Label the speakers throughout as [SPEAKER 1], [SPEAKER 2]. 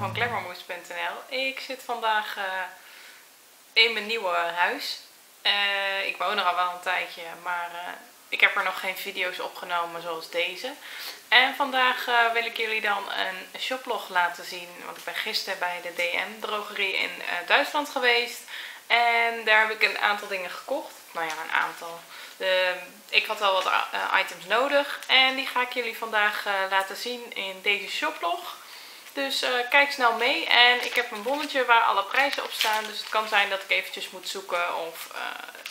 [SPEAKER 1] van glamourmoes.nl. Ik zit vandaag uh, in mijn nieuwe huis. Uh, ik woon er al wel een tijdje, maar uh, ik heb er nog geen video's opgenomen zoals deze. En vandaag wil ik jullie dan een shoplog laten zien. Want ik ben gisteren bij de DM drogerie in Duitsland geweest. En daar heb ik een aantal dingen gekocht. Nou ja, een aantal. De, ik had wel wat items nodig. En die ga ik jullie vandaag laten zien in deze shoplog. Dus uh, kijk snel mee. En ik heb een bonnetje waar alle prijzen op staan. Dus het kan zijn dat ik eventjes moet zoeken of, uh,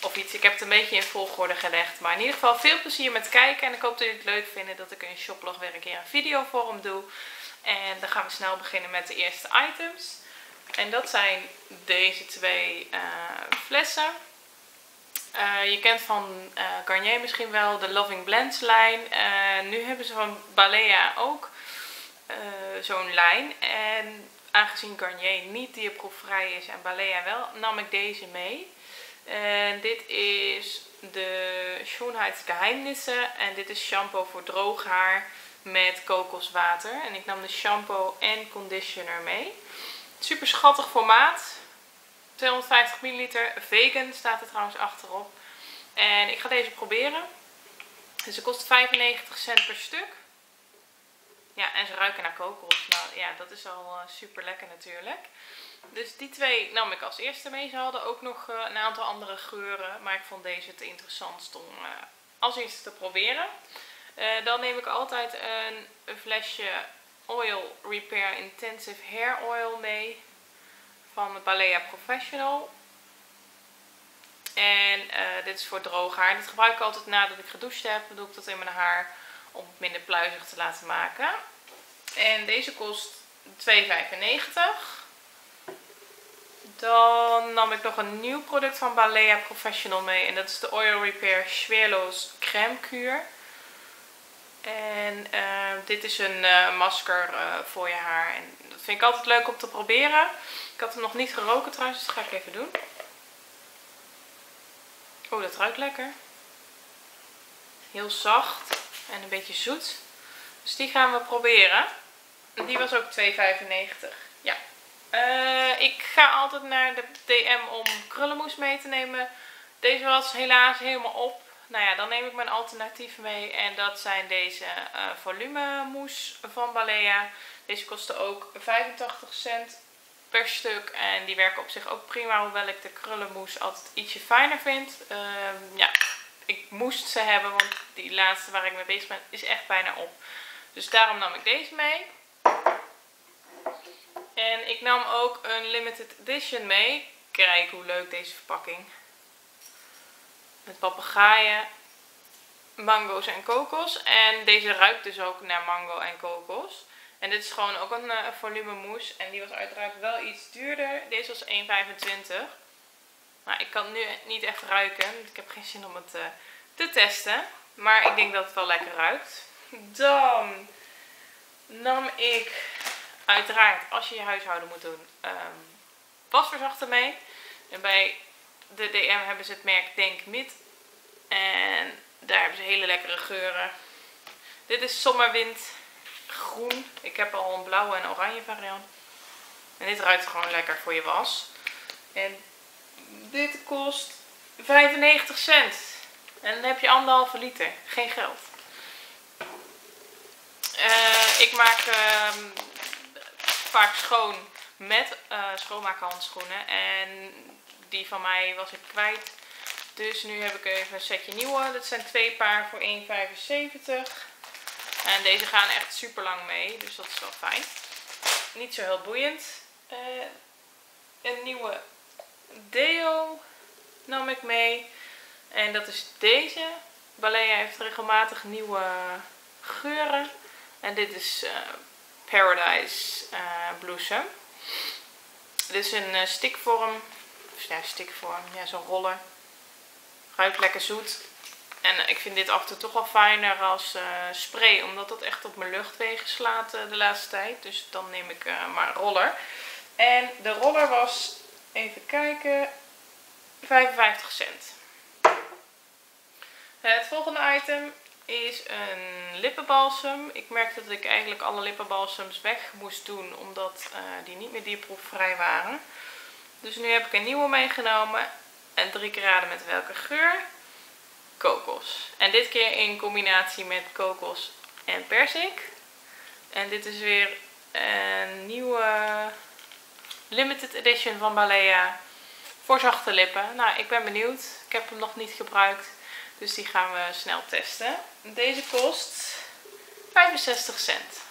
[SPEAKER 1] of iets. Ik heb het een beetje in volgorde gelegd. Maar in ieder geval veel plezier met kijken. En ik hoop dat jullie het leuk vinden dat ik een shoplog weer een keer een video voor hem doe. En dan gaan we snel beginnen met de eerste items. En dat zijn deze twee uh, flessen. je kent van Garnier misschien wel de Loving Blends lijn. nu hebben ze van Balea ook uh, zo'n lijn. En aangezien Garnier niet dierproefvrij is en Balea wel, nam ik deze mee. En dit is de Schoonheidsgeheimnissen. En dit is shampoo voor droog haar met kokoswater. En ik nam de shampoo en conditioner mee. Super schattig formaat. 250 ml. Vegan staat er trouwens achterop. En ik ga deze proberen. Dus het kost 95 cent per stuk. Ja, en ze ruiken naar kokos. Nou ja, dat is al uh, super lekker natuurlijk. Dus die twee nam ik als eerste mee. Ze hadden ook nog uh, een aantal andere geuren. Maar ik vond deze het interessantst om uh, als eerste te proberen. dan neem ik altijd een, een, flesje Oil Repair Intensive Hair Oil mee. Van Balea Professional. En dit is voor droog haar. Dit gebruik ik altijd nadat ik gedoucht heb. Dan doe ik dat in mijn haar om het minder pluizig te laten maken. En deze kost 2,95. Dan nam ik nog een nieuw product van Balea Professional mee. En dat is de Oil Repair Schweerloos Crème Kuur. En uh, dit is een uh, masker uh, voor je haar. En dat vind ik altijd leuk om te proberen. Ik had hem nog niet geroken trouwens, dus dat ga ik even doen. Oh, dat ruikt lekker. Heel zacht en een beetje zoet. Dus die gaan we proberen. Die was ook 2,95. Ja. Uh, ik ga altijd naar de DM om krullenmoes mee te nemen. Deze was helaas helemaal op. Nou ja, dan neem ik mijn alternatief mee. En dat zijn deze uh, volumemoes van Balea. Deze kosten ook 85 cent per stuk. En die werken op zich ook prima. Hoewel ik de krullenmoes altijd ietsje fijner vind. Uh, ja, ik moest ze hebben. Want die laatste waar ik mee bezig ben is echt bijna op. Dus daarom nam ik deze mee. En ik nam ook een limited edition mee. Kijk hoe leuk deze verpakking. Met papegaaien, mango's en kokos. En deze ruikt dus ook naar mango en kokos. En dit is gewoon ook een, uh, volume mousse. En die was uiteraard wel iets duurder. Deze was 1,25. Maar ik kan nu niet echt ruiken. Ik heb geen zin om het uh, te testen. Maar ik denk dat het wel lekker ruikt. Dan nam ik uiteraard als je je huishouden moet doen um, wasverzachter mee. En bij de DM hebben ze het merk Denk Mid. En daar hebben ze hele lekkere geuren. Dit is Zomerwind groen. Ik heb al een blauwe en oranje variant. En dit ruikt gewoon lekker voor je was. En dit kost 95 cent. En dan heb je anderhalve liter. Geen geld. Uh, ik maak uh, vaak schoon met uh, schoonmaakhandschoenen. En die van mij was ik kwijt. Dus nu heb ik even een setje nieuwe. Dat zijn twee paar voor 1,75. En deze gaan echt super lang mee. Dus dat is wel fijn. Niet zo heel boeiend. Uh, een nieuwe deo nam ik mee. En dat is deze. Balea heeft regelmatig nieuwe geuren. En dit is uh, Paradise uh, Bloesem. Dit is een stickvorm. Ja, stickvorm. Ja, zo'n roller. Ruikt lekker zoet. En ik vind dit af en toch wel fijner als spray. Omdat dat echt op mijn luchtwegen slaat de laatste tijd. Dus dan neem ik maar roller. En de roller was, even kijken, 55 cent. Het volgende item is een lippenbalsem. Ik merkte dat ik eigenlijk alle lippenbalsems weg moest doen omdat uh, die niet meer dierproefvrij waren. Dus nu heb ik een nieuwe meegenomen. En drie keer raden met welke geur. Kokos. En dit keer in combinatie met kokos en persik. En dit is weer een nieuwe limited edition van Balea. Voor zachte lippen. Nou, ik ben benieuwd. Ik heb hem nog niet gebruikt. Dus die gaan we snel testen. Deze kost 65 cent.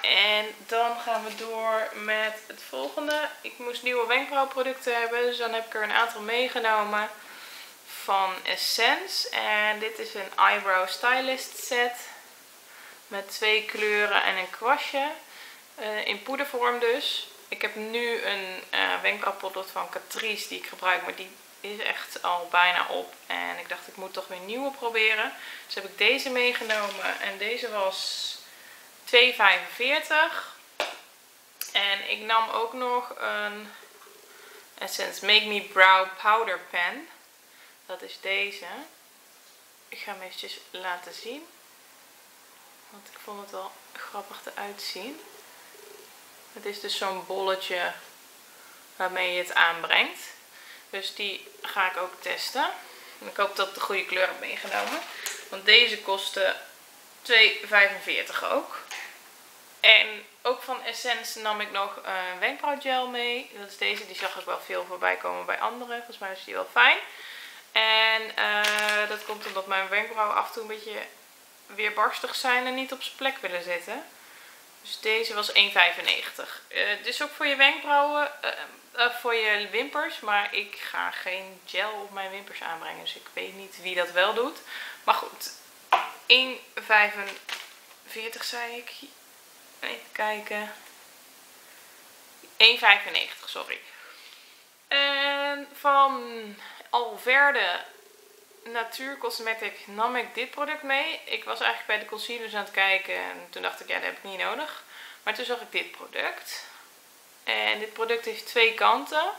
[SPEAKER 1] En dan gaan we door met het volgende. Ik moest nieuwe wenkbrauwproducten hebben. Dus dan heb ik er een aantal meegenomen van Essence. En dit is een Eyebrow Stylist set. Met twee kleuren en een kwastje. Uh, in poedervorm dus. Ik heb nu een uh, van Catrice die ik gebruik. Maar die is echt al bijna op. En ik dacht ik moet toch weer nieuwe proberen. Dus heb ik deze meegenomen. En deze was 2,45. En ik nam ook nog een Essence Make Me Brow Powder Pen. Dat is deze. Ik ga hem eventjes laten zien. Want ik vond het wel grappig eruit zien. Het is dus zo'n bolletje waarmee je het aanbrengt. Dus die ga ik ook testen. En ik hoop dat ik de goede kleur heb meegenomen. Want deze kostte 2,45 ook. En ook van Essence nam ik nog een wenkbrauwgel mee. Dat is deze, die zag ik wel veel voorbij komen bij anderen. Volgens mij is die wel fijn. En uh, dat komt omdat mijn wenkbrauwen af en toe een beetje weerbarstig zijn en niet op zijn plek willen zitten. Dus deze was 1,95. Uh, is ook voor je wenkbrauwen, uh, voor je wimpers. Maar ik ga geen gel op mijn wimpers aanbrengen. Dus ik weet niet wie dat wel doet. Maar goed, 1,45 zei ik. Even kijken. 1,95, sorry. En van Alverde Natuur Cosmetic nam ik dit product mee. Ik was eigenlijk bij de concealers aan het kijken en toen dacht ik, ja, dat heb ik niet nodig. Maar toen zag ik dit product. En dit product heeft twee kanten.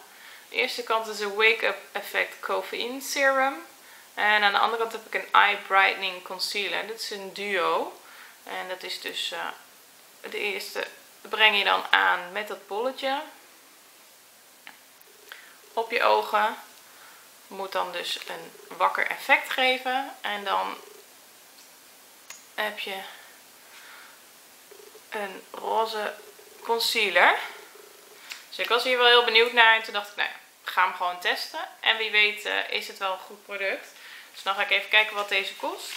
[SPEAKER 1] De eerste kant is een Wake Up Effect Coffeine Serum. En aan de andere kant heb ik een Eye Brightening Concealer. Dit is een duo. En dat is dus uh, de eerste breng je dan aan met dat bolletje op je ogen. Moet dan dus een wakker effect geven. En dan heb je een roze concealer. Dus ik was hier wel heel benieuwd naar. En toen dacht ik, nou ja, ga hem gewoon testen. En wie weet uh, is het wel een goed product. Dus dan ga ik even kijken wat deze kost.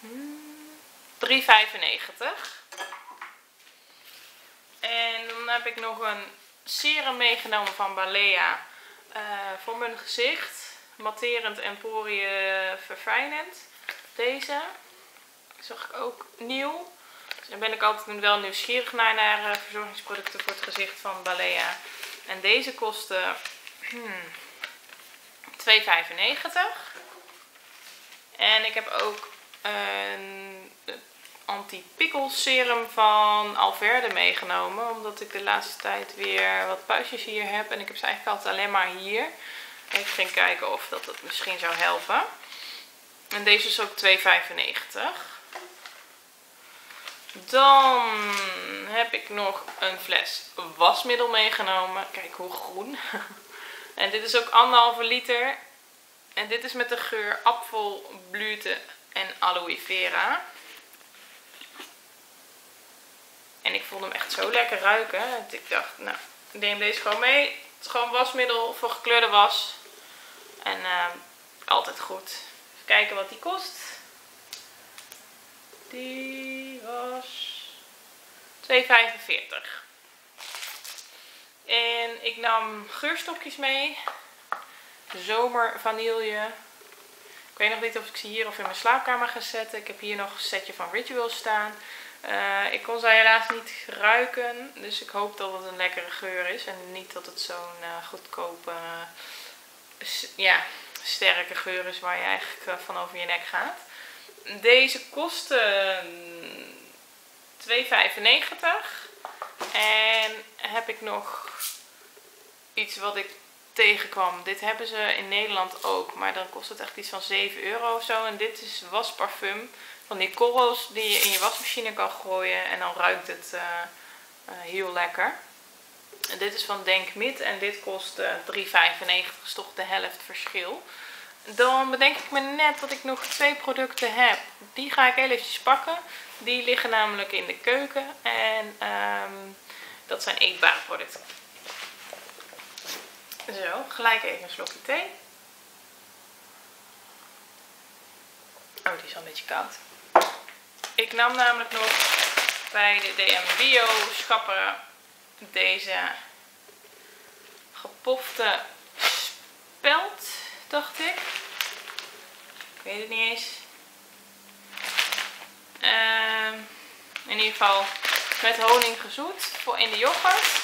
[SPEAKER 1] Hmm. 3,95. En dan heb ik nog een serum meegenomen van Balea uh, voor mijn gezicht. Matterend en poriën verfijnend. Deze zag ik ook nieuw. Dus ben ik altijd wel nieuwsgierig naar, naar uh, verzorgingsproducten voor het gezicht van Balea. En deze kostte hmm, 2,95. En ik heb ook een anti-pickle serum van Alverde meegenomen. Omdat ik de laatste tijd weer wat puistjes hier heb. En ik heb ze eigenlijk altijd alleen maar hier. Ik ging kijken of dat misschien zou helpen. En deze is ook 2,95. Dan heb ik nog een fles wasmiddel meegenomen. Kijk hoe groen. En dit is ook anderhalve liter. En dit is met de geur apfel, blüte en aloe vera. En ik vond hem echt zo lekker ruiken. Dat ik dacht, nou, ik neem deze gewoon mee. Het is gewoon wasmiddel voor gekleurde was. En uh, altijd goed. Even kijken wat die kost. Die was 2,45. En ik nam geurstokjes mee. Zomer vanille. Ik weet nog niet of ik ze hier of in mijn slaapkamer ga zetten. Ik heb hier nog een setje van Ritual staan. Uh, ik kon ze helaas niet ruiken. Dus ik hoop dat het een lekkere geur is. En niet dat het zo'n uh, goedkope, ja, sterke geur is waar je eigenlijk van over je nek gaat. Deze kostte 2,95. En heb ik nog iets wat ik tegenkwam. Dit hebben ze in Nederland ook, maar dan kost het echt iets van 7 euro of zo. En dit is wasparfum van die korrels die je in je wasmachine kan gooien en dan ruikt het uh, uh, heel lekker. En dit is van Denkmit en dit kost uh, 3,95, is toch de helft verschil. Dan bedenk ik me net dat ik nog twee producten heb. Die ga ik eventjes pakken. Die liggen namelijk in de keuken en um, dat zijn eetbare producten. Zo, gelijk even een slokje thee. Oh, die is al een beetje koud. Ik nam namelijk nog bij de DM Bio schappen deze gepofte speld, dacht ik. Ik weet het niet eens. Uh, in ieder geval met honing gezoet voor in de yoghurt.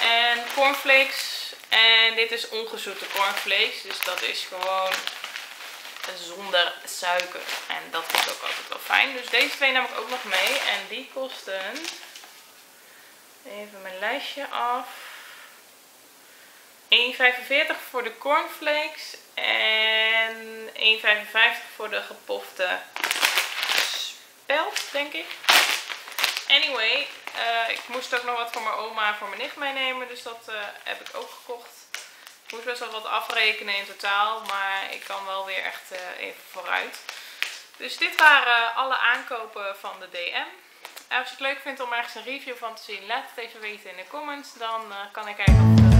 [SPEAKER 1] En cornflakes en dit is ongezoete cornflakes. Dus dat is gewoon zonder suiker. En dat is ook altijd wel fijn. Dus deze twee nam ik ook nog mee. En die kosten... Even mijn lijstje af. 1,45 voor de cornflakes. En 1,55 voor de gepofte speld, denk ik. Anyway, uh, ik moest ook nog wat voor mijn oma en voor mijn nicht meenemen. Dus dat uh, heb ik ook gekocht. Ik moest best wel wat afrekenen in totaal. Maar ik kan wel weer echt uh, even vooruit. Dus dit waren alle aankopen van de DM. Als je het leuk vindt om ergens een review van te zien, laat het even weten in de comments. Dan kan ik kijken of